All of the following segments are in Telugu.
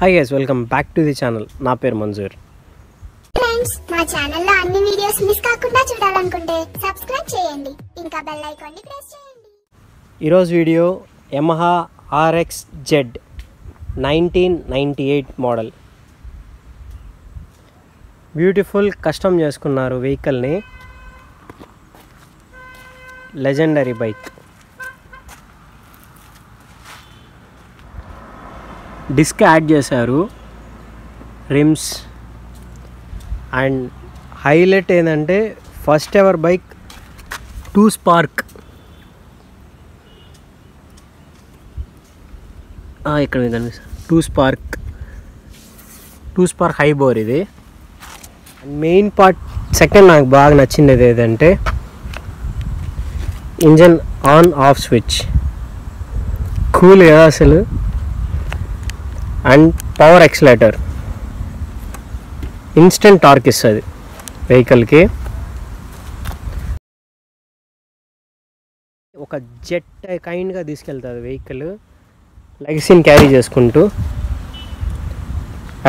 Hi guys welcome back to the channel నా పేరు మంజూర్. ఫ్రెండ్స్ మా ఛానల్లో అన్ని వీడియోస్ మిస్ కాకుండా చూడాలనుకుంటే సబ్స్క్రైబ్ చేయండి. ఇంకా బెల్ ఐకాన్ని ప్రెస్ చేయండి. ఈరోజు video Yamaha RX Z nineteen ninety eight model beautiful custom చేసుకున్నారు వెహికల్ని లెజెండరీ బైక్ డిస్క్ యాడ్ చేశారు. రిమ్స్. అండ్ హైలైట్ ఏంటంటే first ever bike two spark. ఇక్కడ మీకు కనిపిస్తుంది two spark. Two spark high bore ఇది. మెయిన్ పార్ట్ సెకండ్ నాకు బాగా నచ్చింది ఏదంటే engine on off switch. Cool కదా అసలు. And power accelerator. Instant torque ఇస్తుంది వెహికల్కి. ఒక జెట్ కైండ్గా తీసుకెళ్తుంది వెహికల్. లెగసీని క్యారీ చేసుకుంటూ.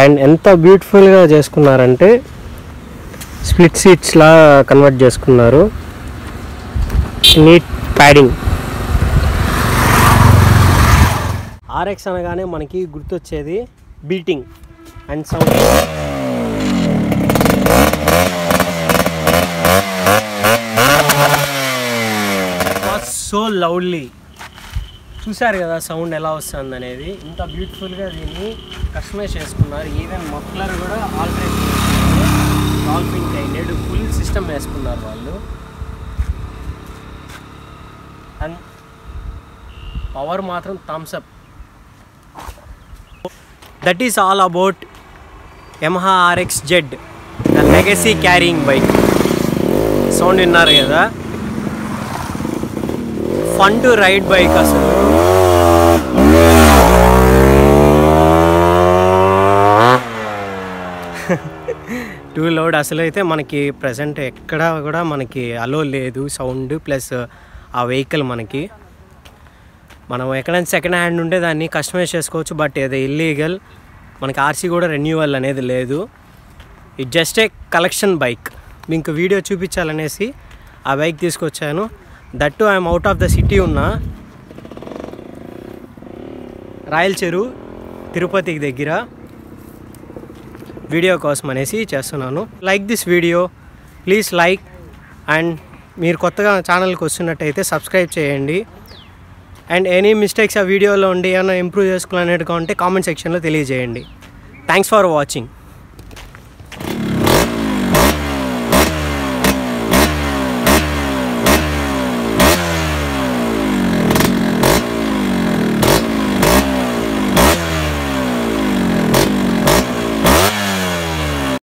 అండ్ ఎంత బ్యూటిఫుల్గా చేసుకున్నారంటే స్ప్లిట్ సీట్స్లా కన్వర్ట్ చేసుకున్నారు. Neat padding. ఆర్ఎక్స్ అనగానే మనకి గుర్తొచ్చేది beating and sound so loudly చూశారు కదా సౌండ్ ఎలా వస్తుంది అనేది ఇంత బ్యూటిఫుల్గా దీన్ని కస్టమైజ్ చేసుకున్నారు. ఈవెన్ మఫ్లర్ కూడా ఆల్టరేట్ డాల్ఫిన్ కైండెడ్ ఫుల్ సిస్టమ్ వేసుకున్నారు వాళ్ళు. అండ్ పవర్ మాత్రం thumbs up that is all about ఎంహా RX Z the legacy carrying bike sound విన్నారు కదా? ఫన్ టు రైడ్ బైక్ అసలు. టూ లోడ్ అసలు అయితే మనకి ప్రజెంట్ ఎక్కడ కూడా మనకి అలో లేదు. సౌండ్ ప్లస్ ఆ వెహికల్ మనకి. మనం ఎక్కడైనా సెకండ్ హ్యాండ్ ఉంటే దాన్ని కస్టమైజ్ చేసుకోవచ్చు బట్ ఇది ఇల్లీగల్ మనకి ఆర్సీ కూడా రెన్యూవల్ అనేది లేదు. It just a collection bike మీకు వీడియో చూపించాలనేసి ఆ బైక్ తీసుకొచ్చాను. That I'm out of the city ఉన్నా. రాయలచెరు తిరుపతికి దగ్గర వీడియో కోసం అనేసి చేస్తున్నాను. Like this video please like and మీరు కొత్తగా ఛానల్కి వస్తున్నట్టయితే సబ్స్క్రైబ్ చేయండి. అండ్ ఎనీ మిస్టేక్స్ ఆ వీడియోలో ఉండి ఏమైనా ఇంప్రూవ్ చేసుకోవాలనేట్టుగా ఉంటే కామెంట్ సెక్షన్లో తెలియజేయండి. Thanks for watching